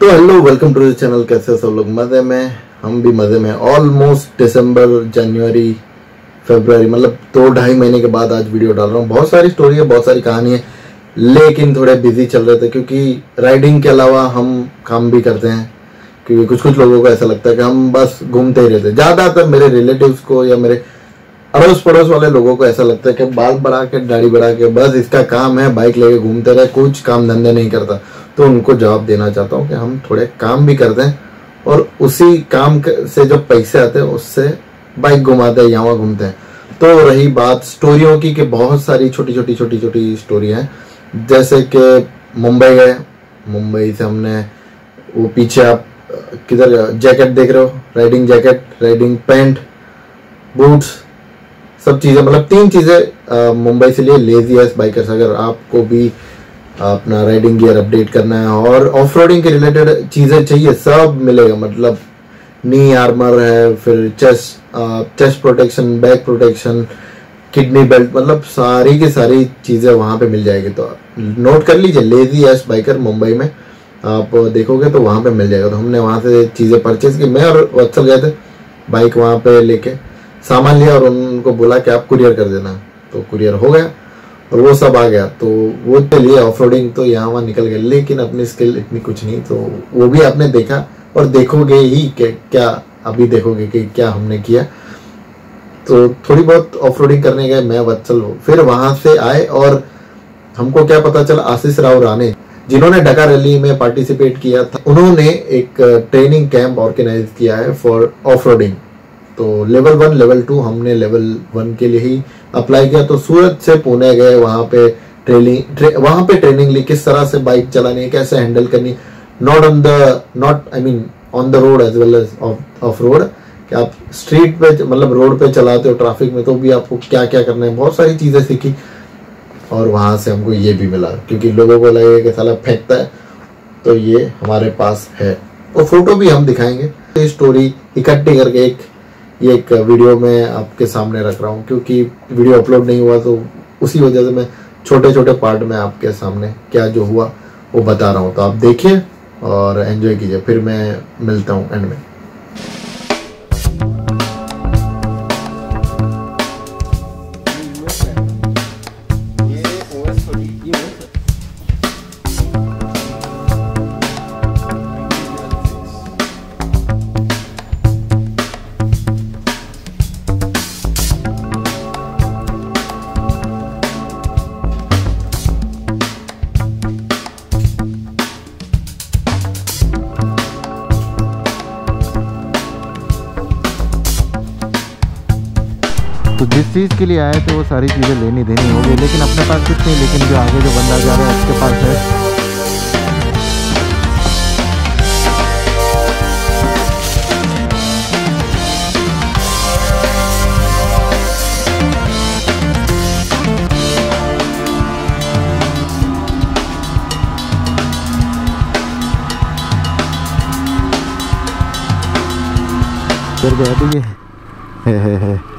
तो hello welcome to channel कैसे सब लोग? मज़े में? हम भी मज़े में ऑलमोस्ट दिसंबर जनवरी फरवरी मतलब दो ढाई महीने के बाद आज वीडियो डाल रहा हूँ। बहुत सारी स्टोरी है, बहुत सारी कहानी है, लेकिन थोड़े बिज़ी चल रहे थे क्योंकि राइडिंग के अलावा हम काम भी करते हैं, क्योंकि कुछ कुछ लोगों को ऐसा लगता है कि हम बस घूमते ही रहते ज़्यादातर मेरे रिलेटिव्स को या मेरे अड़ोस पड़ोस वाले लोगों को ऐसा लगता है कि बाल बढ़ा के, दाढ़ी बढ़ा के, बस इसका काम है बाइक लेके घूमते रहे, कुछ काम धंधे नहीं करता। तो उनको जवाब देना चाहता हूँ कि हम थोड़े काम भी करते हैं और उसी काम से जो पैसे आते हैं, उससे बाइक घुमाते हैं यहाँ घूमते हैं। तो रही बात स्टोरियों की कि बहुत सारी छोटी छोटी छोटी छोटी स्टोरी हैं। जैसे कि मुंबई गए। मुंबई से हमने वो पीछे आप, किधर, जैकेट देख रहे हो? Riding jacket riding pant boots सब चीज़ें। मतलब तीन चीज़ें मुंबई से लिए लेजी एस बाइकर्स अगर आपको भी अपना राइडिंग गियर अपडेट करना है और ऑफ़ के रिलेटेड चीज़ें चाहिए, सब मिलेगा मतलब नी आर्मर है, फिर chest chest protection back protection kidney belt मतलब सारी की सारी चीज़ें वहाँ पे मिल जाएगी। तो नोट कर लीजिए लेजी एस बाइकर मुंबई में। आप देखोगे तो वहाँ पे मिल जाएगा। तो हमने वहाँ से चीज़ें परचेज की। मैं और वत्सल गए थे बाइक वहाँ पे लेके। सामान लिया और उनको बोला कि आप कुरियर कर देना। तो कुरियर हो गया। और वो सब आ गया। तो वो तो लिए ऑफ़ रोडिंग तो यहाँ वहाँ निकल गया, लेकिन अपनी स्किल इतनी कुछ नहीं तो वो भी आपने देखा और देखोगे ही कि क्या अभी देखोगे कि क्या हमने किया। तो थोड़ी बहुत ऑफ़ रोडिंग करने गए, मैं वत्सल फिर वहाँ से आए और हमको क्या पता चला, आशीष राव राणे, जिन्होंने डका रैली में पार्टिसिपेट किया था, उन्होंने एक ट्रेनिंग कैंप ऑर्गेनाइज किया है फॉर ऑफ़ रोडिंग तो लेवल वन लेवल टू हमने लेवल वन के लिए ही अप्लाई किया। तो सूरत से पुणे गए वहाँ पे ट्रेनिंग ट्रे, वहाँ पे ट्रेनिंग ली किस तरह से बाइक चलानी है कैसे हैंडल करनी not on the not I mean on the road as well as off road कि आप स्ट्रीट पे मतलब रोड पे चलाते हो ट्रैफ़िक में तो भी आपको क्या क्या करना है बहुत सारी चीज़ें सीखी। और वहाँ से हमको ये भी मिला क्योंकि लोगों को लगेगा कि साला फेंकता है तो ये हमारे पास है। और फ़ोटो भी हम दिखाएँगे। स्टोरी इकट्ठी करके एक ये एक वीडियो में आपके सामने रख रहा हूँ, क्योंकि वीडियो अपलोड नहीं हुआ तो उसी वजह से मैं छोटे छोटे पार्ट में आपके सामने क्या जो हुआ, वो बता रहा हूँ। तो आप देखिए और एंजॉय कीजिए, फिर मैं मिलता हूँ एंड में। चीज़ के लिए आए थे, वो सारी चीज़ें लेनी देनी होगी लेकिन अपने पास कुछ नहीं, लेकिन जो आगे जो बंदा जा रहा है, उसके पास है। गया तो ये है है है।